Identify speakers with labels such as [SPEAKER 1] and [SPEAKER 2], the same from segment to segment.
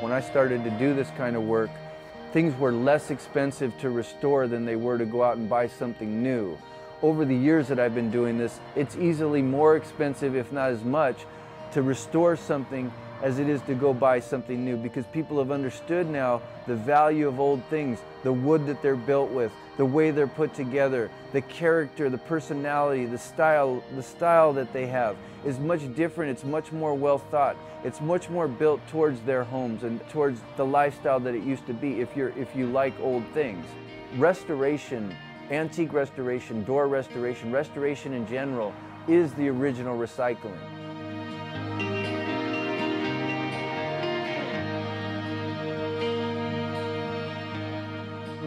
[SPEAKER 1] When I started to do this kind of work, things were less expensive to restore than they were to go out and buy something new. Over the years that I've been doing this, it's easily more expensive, if not as much, to restore something as it is to go buy something new because people have understood now the value of old things, the wood that they're built with, the way they're put together, the character, the personality, the style, the style that they have is much different. It's much more well thought. It's much more built towards their homes and towards the lifestyle that it used to be if you're if you like old things. Restoration, antique restoration, door restoration, restoration in general is the original recycling.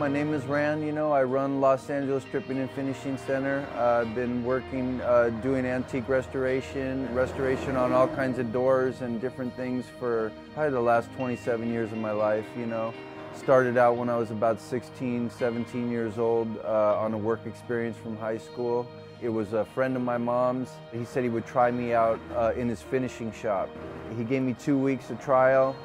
[SPEAKER 1] My name is Rand, you know, I run Los Angeles Stripping and Finishing Center. Uh, I've been working uh, doing antique restoration, restoration on all kinds of doors and different things for probably the last 27 years of my life, you know. Started out when I was about 16, 17 years old uh, on a work experience from high school. It was a friend of my mom's. He said he would try me out uh, in his finishing shop. He gave me two weeks of trial.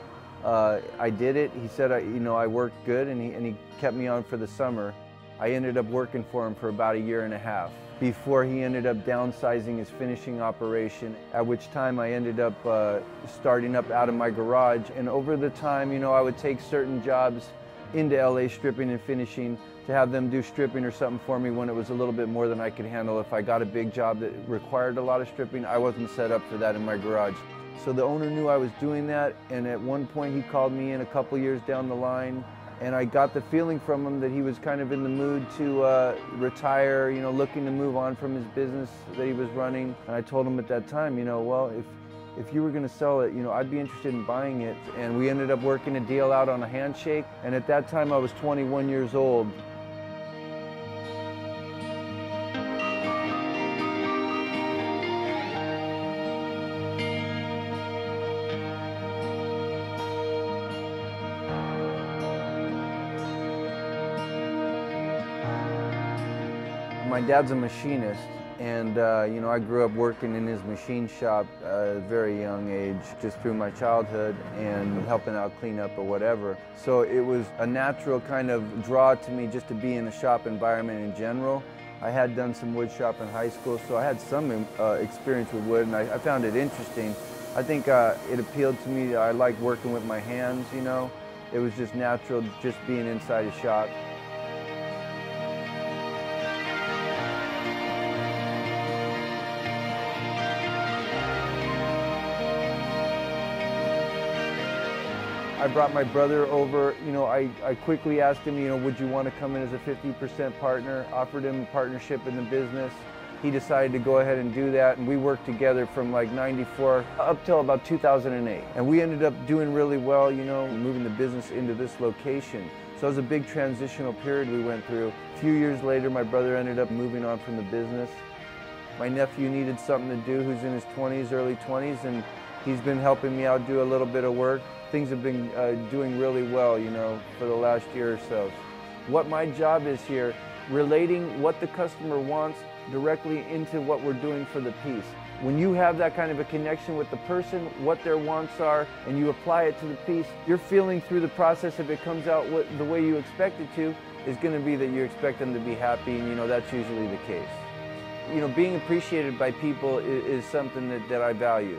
[SPEAKER 1] Uh, I did it. He said, I, you know, I worked good and he, and he kept me on for the summer. I ended up working for him for about a year and a half before he ended up downsizing his finishing operation, at which time I ended up uh, starting up out of my garage. And over the time, you know, I would take certain jobs into LA stripping and finishing to have them do stripping or something for me when it was a little bit more than I could handle. If I got a big job that required a lot of stripping, I wasn't set up for that in my garage. So the owner knew I was doing that, and at one point he called me in a couple years down the line, and I got the feeling from him that he was kind of in the mood to uh, retire, you know, looking to move on from his business that he was running. And I told him at that time, you know, well, if if you were going to sell it, you know, I'd be interested in buying it. And we ended up working a deal out on a handshake. And at that time, I was 21 years old. My dad's a machinist, and uh, you know I grew up working in his machine shop at a very young age, just through my childhood and helping out clean up or whatever. So it was a natural kind of draw to me just to be in a shop environment in general. I had done some wood shop in high school, so I had some uh, experience with wood, and I, I, found it interesting. I think uh, it appealed to me. I like working with my hands, you know. It was just natural just being inside a shop. I brought my brother over. You know, I, I quickly asked him, you know, would you want to come in as a 50% partner? Offered him a partnership in the business. He decided to go ahead and do that, and we worked together from like 94 up till about 2008. And we ended up doing really well, you know, moving the business into this location. So it was a big transitional period we went through. A few years later, my brother ended up moving on from the business. My nephew needed something to do who's in his 20s, early 20s, and he's been helping me out do a little bit of work things have been uh, doing really well, you know, for the last year or so. What my job is here, relating what the customer wants directly into what we're doing for the piece. When you have that kind of a connection with the person, what their wants are, and you apply it to the piece, you're feeling through the process if it comes out what, the way you expect it to, is going to be that you expect them to be happy, and you know that's usually the case. You know, being appreciated by people is, is something that, that I value.